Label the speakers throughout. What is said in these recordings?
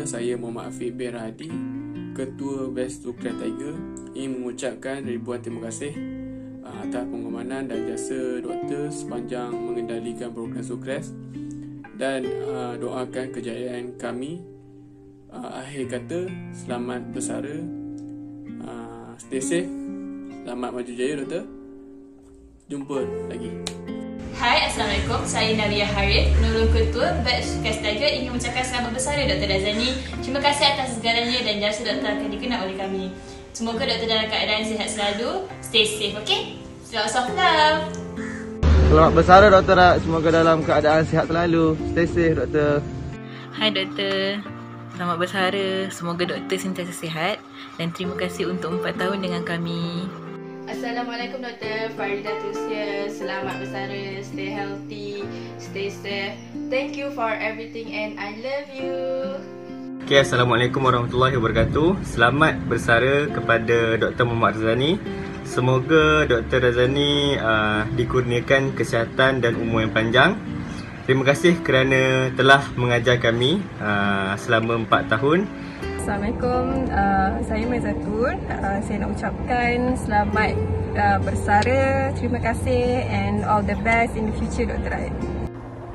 Speaker 1: Doktor, saya Muhammad Afiq bin Rahadi Ketua Best to Clear Tiger Ingin mengucapkan ribuan terima kasih uh, Atas pengamanan dan jasa doktor Sepanjang mengendalikan program Sukres Dan uh, doakan kejayaan kami. Uh, Akhir kata, selamat bersara. Uh, Stay safe. Selamat maju jaya doktor. Jumpa lagi
Speaker 2: Hai, Assalamualaikum. Saya Nadia Harith, penolong ketua Batch Tiger ingin mengucapkan selamat besar Dr. Razani. Terima kasih atas segalanya dan jasa doktor akan dikenal oleh kami. Semoga doktor dalam keadaan sihat selalu. Stay safe, okay? Selamat soft love.
Speaker 3: Selamat bersara doktor Semoga dalam keadaan sihat selalu. Stay safe doktor.
Speaker 4: Hai doktor. Selamat bersara. Semoga doktor sentiasa sihat dan terima kasih untuk 4 tahun dengan kami.
Speaker 5: Assalamualaikum Dr. Farida Tusia. Selamat bersara, stay healthy, stay safe. Thank you for everything and I love you.
Speaker 6: Okay, Assalamualaikum warahmatullahi wabarakatuh. Selamat bersara kepada Dr. Muhammad Razani. Semoga Dr. Razani uh, dikurniakan kesihatan dan umur yang panjang. Terima kasih kerana telah mengajar kami uh, selama 4 tahun.
Speaker 7: Assalamualaikum, uh, saya Maizatun. Uh, saya nak ucapkan selamat uh, bersara, terima kasih and all the best in the future Dr. Raid.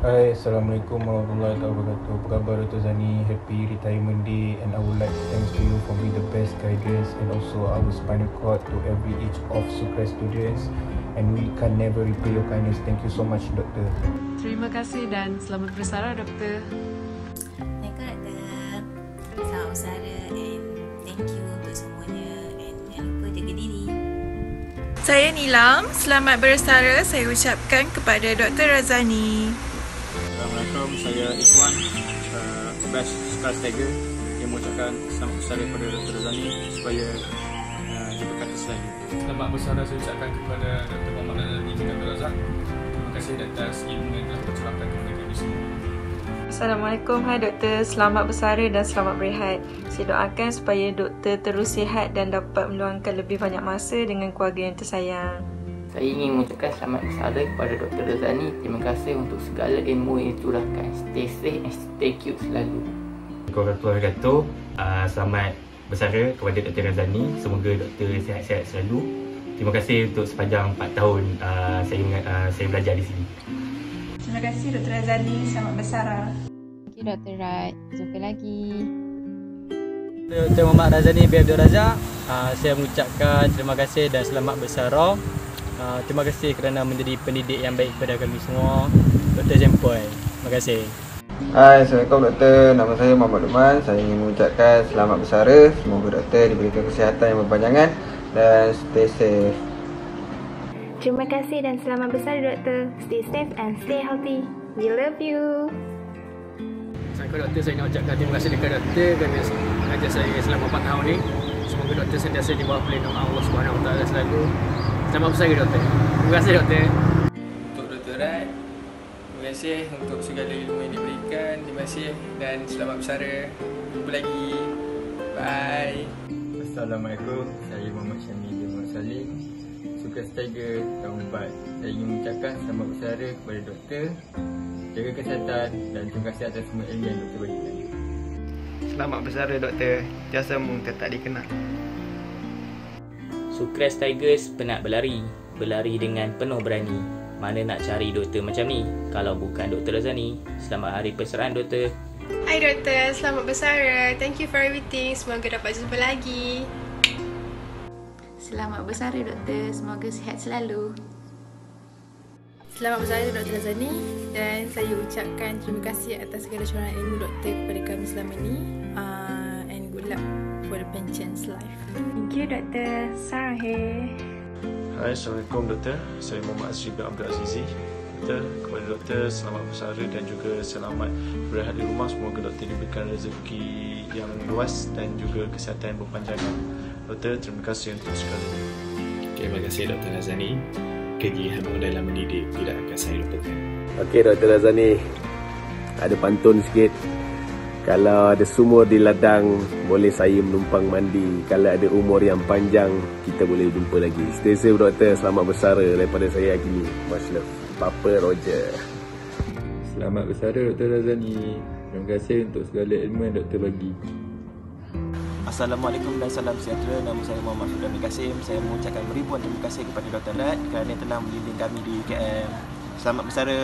Speaker 8: Hai, Assalamualaikum warahmatullahi wabarakatuh. Apa khabar Dr. Zani? Happy retirement day and I would like to thank you for being the best guidance and also our spinal cord to every age of Sukres students and we can never repay your kindness. Thank you so much, Doctor.
Speaker 9: Terima kasih dan selamat bersara, Doktor.
Speaker 10: Saya Nilam, selamat bersara saya ucapkan kepada Dr. Razani.
Speaker 11: Assalamualaikum, saya Ikhwan, uh, Best Stars Tiger yang mengucapkan selamat bersara kepada Dr. Razani supaya uh, diberkati selalu.
Speaker 12: Selamat bersara saya ucapkan kepada Dr. Muhammad Razani dan Dr. Razak. Terima kasih atas ilmu yang telah tercurahkan kepada kami semua.
Speaker 13: Assalamualaikum, hai doktor. Selamat bersara dan selamat berehat. Saya doakan supaya doktor terus sihat dan dapat meluangkan lebih banyak masa dengan keluarga yang tersayang.
Speaker 14: Saya ingin mengucapkan selamat bersara kepada Dr. Razani. Terima kasih untuk segala ilmu yang dicurahkan. Stay safe and stay cute selalu.
Speaker 15: Assalamualaikum wabarakatuh. Uh, selamat bersara kepada Dr. Razani. Semoga doktor sihat-sihat selalu. Terima kasih untuk sepanjang 4 tahun uh, saya uh, saya belajar di sini.
Speaker 7: Terima kasih Dr. Razani. Selamat bersara.
Speaker 16: Thank you Dr. Rat. Jumpa lagi.
Speaker 17: Dr. Muhammad Razani bin Abdul Razak. Uh, saya mengucapkan terima kasih dan selamat bersara. Uh, terima kasih kerana menjadi pendidik yang baik kepada kami semua. Dr. Jempoy. Terima kasih.
Speaker 3: Hai, Assalamualaikum doktor. Nama saya Muhammad Luman. Saya ingin mengucapkan selamat bersara. Semoga doktor diberikan kesihatan yang berpanjangan dan stay safe.
Speaker 18: Terima kasih dan selamat bersara doktor. Stay safe and stay healthy. We love you.
Speaker 12: Assalamualaikum doktor. Saya nak ucapkan terima kasih dekat doktor kerana mengajar saya selama 4 tahun ni. Semoga doktor sentiasa di bawah pelindung Allah Subhanahu Wa Taala selalu. Selamat bersara doktor. Terima kasih doktor.
Speaker 1: Untuk Dr. Rat, terima kasih untuk segala ilmu yang diberikan. Terima kasih dan selamat bersara. Jumpa lagi. Bye.
Speaker 8: Assalamualaikum. Saya Muhammad Syamil bin Muhammad Salim. Sukas Tiger tahun 4. Saya ingin mengucapkan selamat bersara kepada doktor. Jaga kesihatan dan terima kasih atas semua ilmu yang doktor berikan.
Speaker 19: Selamat bersara doktor. Jasamu tetap dikenal.
Speaker 2: Sukres Tigers penat berlari. Berlari dengan penuh berani. Mana nak cari doktor macam ni? Kalau bukan Dr. Razani. Selamat hari perserahan doktor.
Speaker 10: Hai doktor, selamat bersara. Thank you for everything. Semoga dapat jumpa lagi.
Speaker 16: Selamat bersara doktor. Semoga sihat selalu.
Speaker 9: Selamat bersara Dr. Razani dan saya ucapkan terima kasih atas segala curahan ilmu doktor kepada kami selama ini uh, and good luck for the pension's life.
Speaker 18: Thank you Dr. Sarah here.
Speaker 20: Hai, Assalamualaikum Doktor. Saya Muhammad Azri bin Abdul Azizi. Doktor, kepada Doktor selamat bersara dan juga selamat berehat di rumah. Semoga Doktor diberikan rezeki yang luas dan juga kesihatan berpanjangan. Doktor, terima kasih untuk segalanya.
Speaker 21: Terima kasih Dr. Razani. Kegiatanmu dalam mendidik tidak akan saya lupakan.
Speaker 22: Okey Dr. Razani. Ada pantun sikit. Kalau ada sumur di ladang, boleh saya menumpang mandi. Kalau ada umur yang panjang, kita boleh jumpa lagi. Stay safe doktor. Selamat bersara daripada saya Akini. Much love. Papa Roger.
Speaker 8: Selamat bersara Dr. Razani. Terima kasih untuk segala ilmu yang doktor bagi.
Speaker 23: Assalamualaikum dan salam sejahtera. Nama saya Muhammad Sudan Kasim. Saya mengucapkan ribuan terima kasih kepada Dr. Rat kerana telah membimbing kami di KM. Selamat bersara.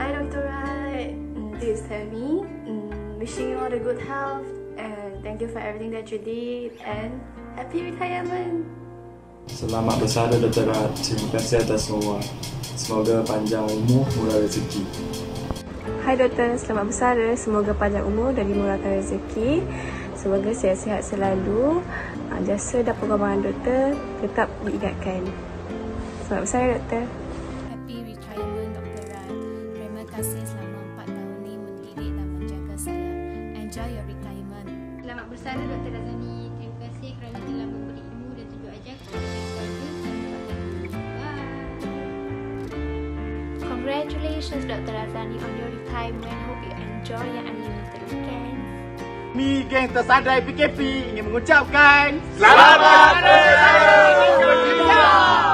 Speaker 24: Hi Dr. Rat. Mm, This is Tammy. Mm, Wishing you all the good health and thank you for everything that you did and happy retirement.
Speaker 20: Selamat bersara Dr. Rat. Terima kasih atas semua. Semoga panjang umur, murah rezeki.
Speaker 7: Hai doktor, selamat bersara. Semoga panjang umur dan dimurahkan rezeki. Semoga sihat-sihat selalu. Ah, Jasa dan pengembangan doktor tetap diingatkan. Selamat bersara doktor.
Speaker 25: Happy retirement Dr. Rat. Terima kasih selama 4 tahun ini mendidik dan menjaga saya. Enjoy your retirement.
Speaker 26: Selamat bersara Dr. Razani. Terima kasih kerana telah memberi ilmu dan tunjuk ajar kepada.
Speaker 18: Congratulations Dr. Razani on your retirement. Hope you enjoy your unlimited weekend.
Speaker 27: Mi geng tersadai PKP ingin mengucapkan
Speaker 28: Selamat Hari Raya!